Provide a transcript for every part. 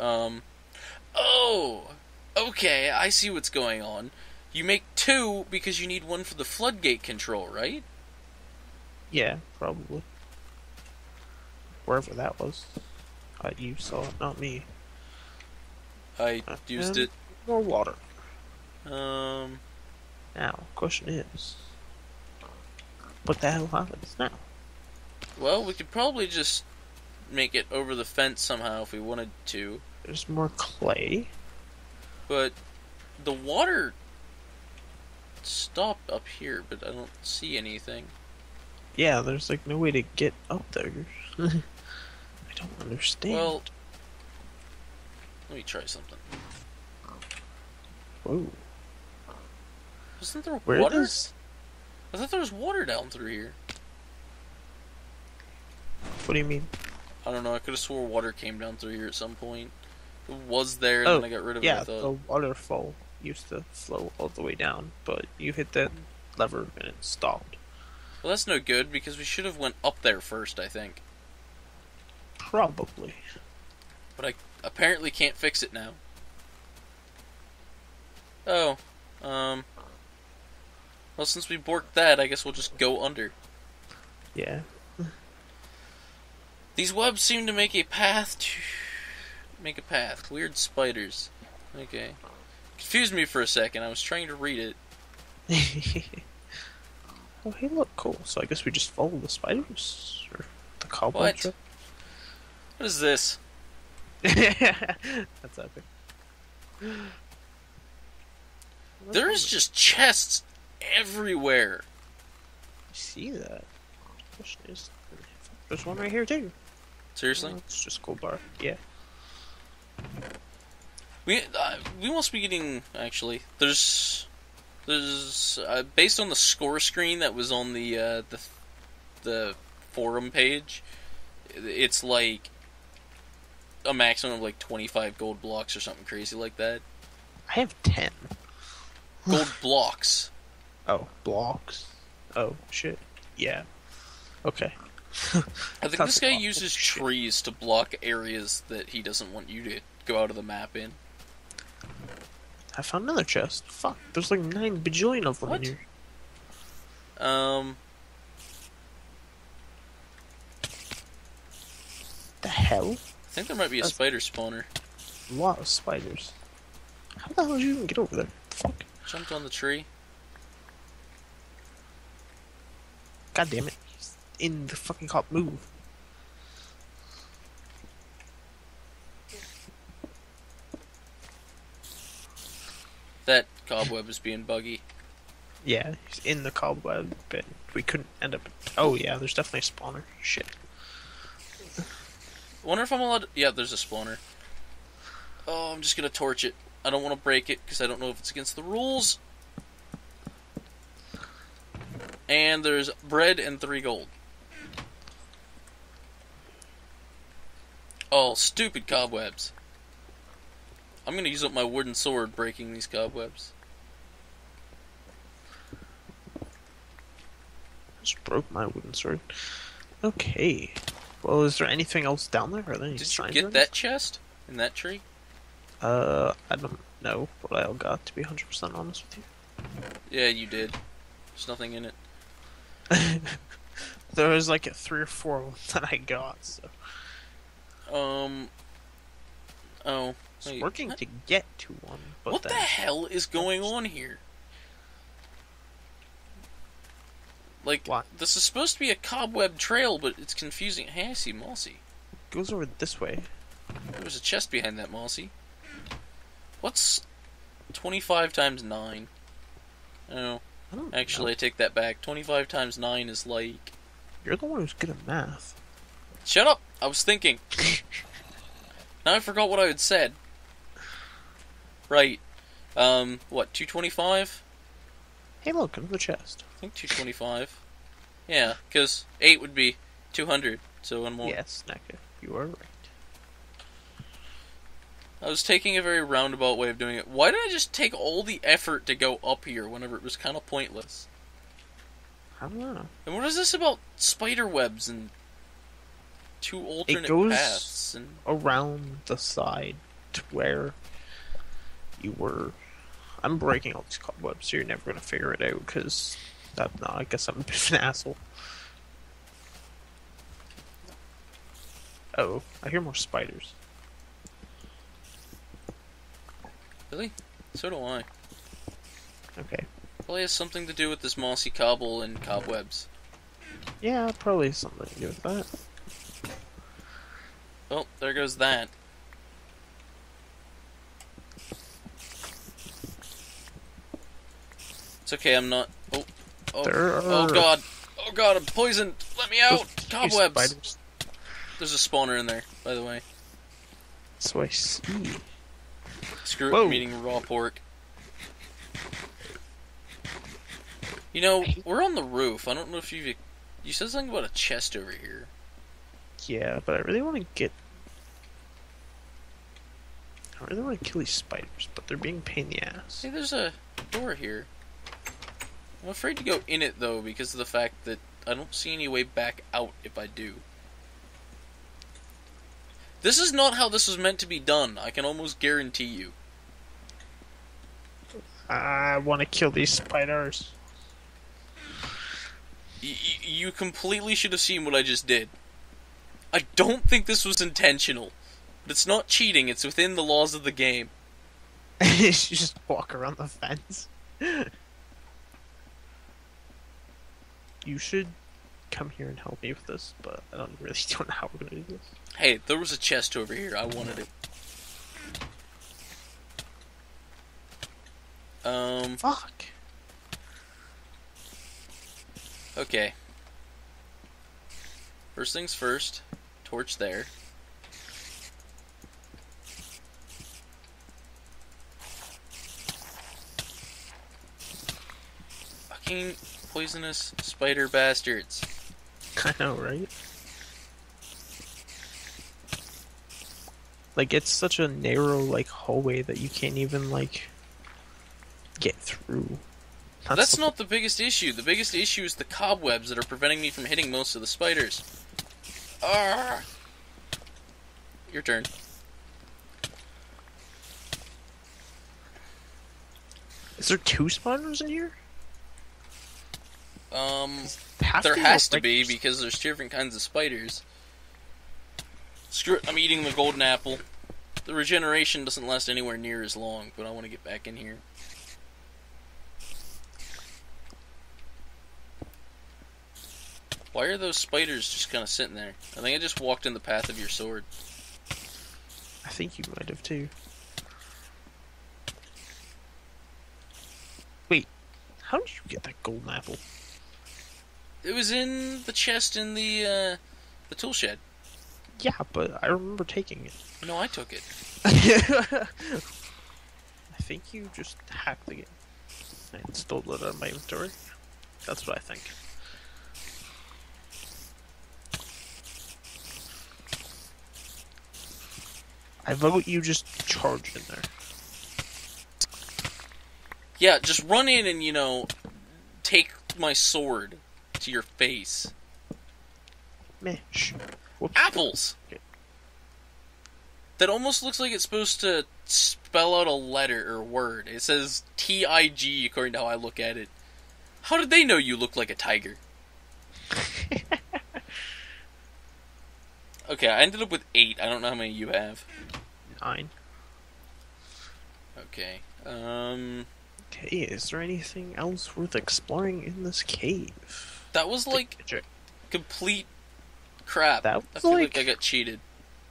Um, oh, okay, I see what's going on. You make two because you need one for the floodgate control, right? Yeah, probably. Wherever that was. Uh, you saw it, not me. I used And it. More water. Um, Now, question is, what the hell happens now? well, we could probably just make it over the fence somehow if we wanted to, There's more clay. but the water stopped up here, but I don't see anything. Yeah, there's like no way to get up there. I don't understand. Well, let me try something. Whoa. Wasn't there Where water? does I thought there was water down through here. what do you mean? I don't know. I could have swore water came down through here at some point. Was there, and Oh, then I got rid of Yeah, it. Thought. the waterfall used to flow all the way down, but you hit that lever and it stopped. Well, that's no good because we should have went up there first. I think, Probably. but I apparently can't fix it now. Oh, um. Well, since we borked that, I guess we'll just go under. Yeah. These webs seem to make a path to make a path. Weird spiders. Okay. Confused me for a second. I was trying to read it. oh, hey, look, cool. So I guess we just follow the spiders? Or the What? cobwebs? What is this? That's epic. There is just chests everywhere. see that. There's one right here too. Seriously? Oh, it's just gold bar. Yeah. We uh, we must be getting actually. There's there's uh, based on the score screen that was on the uh, the the forum page. It's like a maximum of like 25 gold blocks or something crazy like that. I have ten. Gold blocks. Oh, blocks. Oh shit. Yeah. Okay. I think this guy uses shit. trees to block areas that he doesn't want you to go out of the map in. I found another chest. Fuck. There's like nine bajillion of them What? in here. Um, The hell? I think there might be a That's- spider spawner. A lot of spiders. How the hell did you even get over there? Fuck. Jumped on the tree. God damn it. He's in the fucking cop move. That cobweb is being buggy. Yeah, he's in the cobweb, but we couldn't end up. Oh yeah, there's definitely a spawner. Shit. Wonder if I'm allowed. To... Yeah, there's a spawner. Oh, I'm just gonna torch it. I don't want to break it because I don't know if it's against the rules. And there's bread and three gold. Oh, stupid cobwebs. I'm gonna use up my wooden sword breaking these cobwebs. Just broke my wooden sword. Okay. Well, is there anything else down there? Are there any Did you get that chest in that tree? Uh, I don't know what I got to be 100% honest with you. Yeah, you did. There's nothing in it. there was like a three or four that I got, so Um. Oh. it's working to get to one. But what the hell is going on here? Like, What? this is supposed to be a cobweb trail, but it's confusing. Hey, I see Mossy. It goes over this way. There's a chest behind that Mossy. What's 25 times 9? Oh, I actually, know. I take that back. 25 times 9 is like. You're the one who's good at math. Shut up! I was thinking. now I forgot what I had said. Right. Um, what, 225? Hey, look, another chest. I think 225. Yeah, because 8 would be 200, so one more. Yes, Naka, you are right. I was taking a very roundabout way of doing it. Why did I just take all the effort to go up here whenever it was kind of pointless? I don't know. And what is this about spider webs and two alternate goes- paths? And Around the side to where you were. I'm breaking all these cobwebs, so you're never gonna figure it out. Because that, no, I guess I'm a bit of an asshole. Oh, I hear more spiders. Really? So do I. Okay. Probably has something to do with this mossy cobble and cobwebs. Yeah, probably something to do with that. Oh, there goes that. It's okay, I'm not. Oh, oh, god, oh god, I'm poisoned. Let me out, cobwebs. Spiders. There's a spawner in there, by the way. So I see. Screw it, Whoa. I'm eating raw pork. You know, we're on the roof. I don't know if you've. you said something about a chest over here. Yeah, but I really want to get. I really want to kill these spiders, but they're being pain in the ass. Hey, there's a door here. I'm afraid to go in it though because of the fact that I don't see any way back out if I do. This is not how this was meant to be done. I can almost guarantee you. I want to kill these spiders. Y- you completely should have seen what I just did. I don't think this was intentional. But it's not cheating, it's within the laws of the game. you just walk around the fence. you should come here and help me with this, but I don't really don't know how we're gonna do this. Hey, there was a chest over here. I wanted it. Um, Fuck. okay. First things first, torch there. Fucking poisonous spider bastards. I know, right? Like it's such a narrow like hallway that you can't even like get through. That's the- not the biggest issue. The biggest issue is the cobwebs that are preventing me from hitting most of the spiders. Arrgh. Your turn. Is there two spiders in here? Um, there has to like, be because there's two different kinds of spiders. Screw it, I'm eating the golden apple. The regeneration doesn't last anywhere near as long, but I want to get back in here. Why are those spiders just kind of sitting there? I think I just walked in the path of your sword. I think you might have too. Wait, how did you get that golden apple? It was in the chest in the uh, the tool shed. Yeah, but I remember taking it. No, I took it. I think you just hacked the game and stole it out of my inventory. That's what I think. I vote you just charge in there. Yeah, just run in and you know, take my sword to your face. Whoops. Apples. Okay. That almost looks like it's supposed to spell out a letter or word. It says T I G according to how I look at it. How did they know you look like a tiger? Okay, I ended up with eight. I don't know how many you have. Nine. Okay. Um, Okay, is there anything else worth exploring in this cave? That was like complete crap. That I feel like like I got cheated.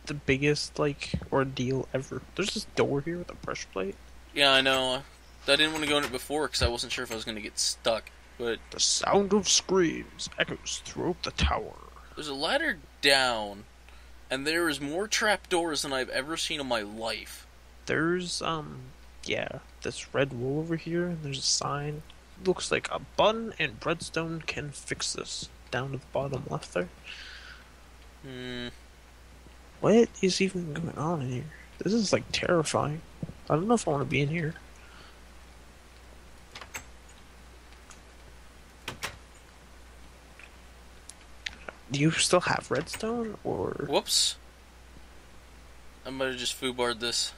the biggest like ordeal ever. There's this door here with a pressure plate. Yeah, I know. I didn't want to go in it before because I wasn't sure if I was going to get stuck. But The sound of screams echoes throughout the tower. there's a ladder down, and there is more trapdoors than I've ever seen in my life. There's um yeah, this red wall over here and there's a sign. Looks like a bun and redstone can fix this. Down to the bottom left there. Hmm. What is even going on in here? This is like terrifying. I don't know if I want to be in here. Do you still have redstone or Whoops. I'm might have just foobarred this.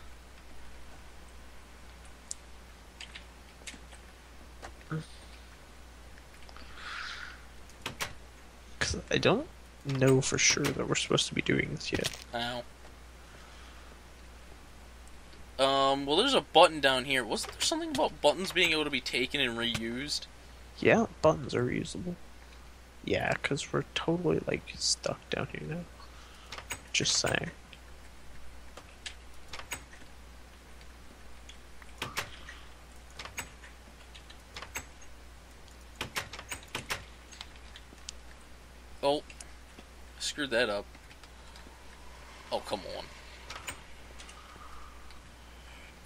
Because I don't know for sure that we're supposed to be doing this yet. Ow. Um, well, there's a button down here. Wasn't there something about buttons being able to be taken and reused? Yeah, buttons are reusable. Yeah, because we're totally, like, stuck down here now. Just saying. Oh, screwed that up. Oh, come on.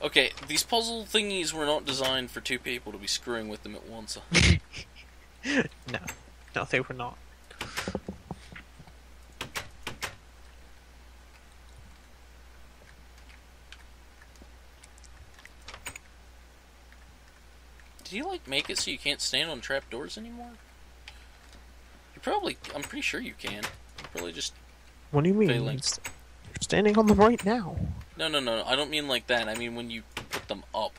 Okay, these puzzle thingies were not designed for two people to be screwing with them at once. No. No, they were not. Did you like make it so you can't stand on trapdoors anymore? You probably, I'm pretty sure you can. Probably just What do you mean? Failing. You're standing on them right now. no, no, no. I don't mean like that. I mean when you put them up.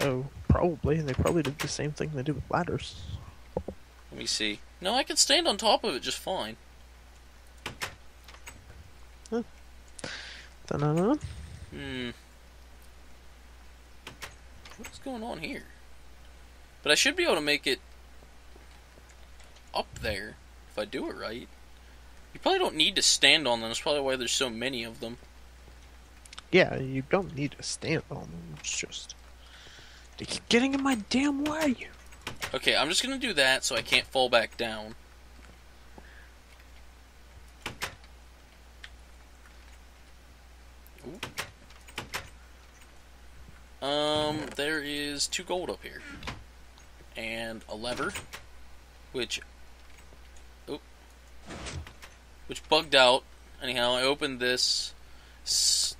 Oh, probably. They probably did the same thing they did with ladders. Let me see. No, I can stand on top of it just fine. Da-na-na. Hmm. What's going on here? But I should be able to make it up there if I do it right. You probably don't need to stand on them. That's probably why there's so many of them. Yeah, you don't need to stand on them. It's just they keep getting in my damn way. Okay, I'm just gonna do that so I can't fall back down. Ooh. Um, there is two gold up here. And a lever. Which. Which bugged out. Anyhow, I opened this.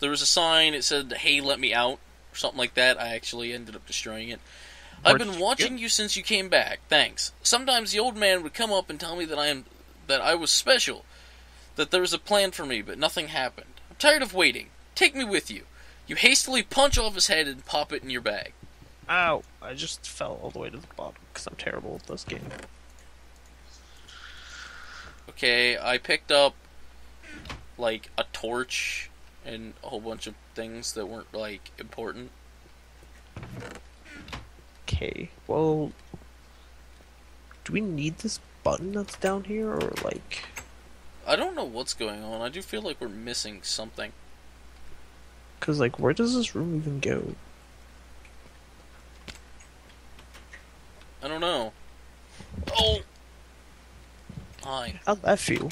There was a sign, it said, hey, let me out. Or something like that. I actually ended up destroying it. I've been watching you since you came back. Thanks. Sometimes the old man would come up and tell me that I am that I was special, that there was a plan for me, but nothing happened. I'm tired of waiting. Take me with you. You hastily punch off his head and pop it in your bag. Ow! I just fell all the way to the bottom because I'm terrible at this game. Okay, I picked up like a torch and a whole bunch of things that weren't like important. Okay, well, do we need this button that's down here, or like, I don't know what's going on. I do feel like we're missing something. cause like, where does this room even go? I don't know. Oh. Hi. That feel?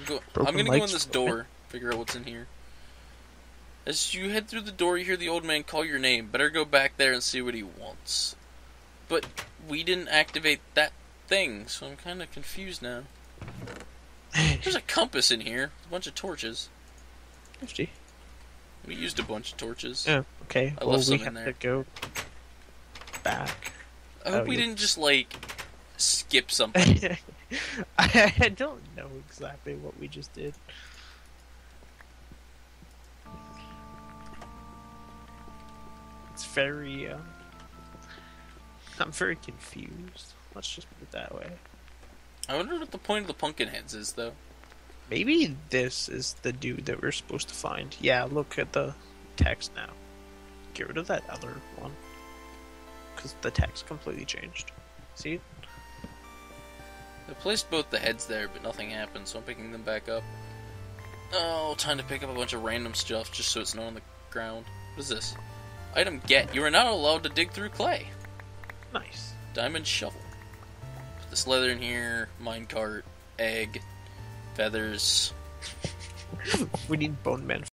I'm, go- Broken I'm gonna go in this door, figure out what's in here. As you head through the door, you hear the old man call your name. Better go back there and see what he wants. But we didn't activate that thing, so I'm kind of confused now. There's a compass in here, a bunch of torches. Fifty. We used a bunch of torches. Yeah. Okay. I well, left we in there. to go back. I hope Oh, we you- didn't just like skip something. I don't know exactly what we just did. It's very. Uh, I'm very confused. Let's just put it that way. I wonder what the point of the pumpkin heads is, though. Maybe this is the dude that we're supposed to find. Yeah, look at the text now. Get rid of that other one. Because the text completely changed. See? I placed both the heads there, but nothing happened, so I'm picking them back up. Oh, time to pick up a bunch of random stuff just so it's not on the ground. What is this? Item get. You are not allowed to dig through clay. Nice. Diamond shovel. Put this leather in here. Minecart. Egg. Feathers. We need Bone Man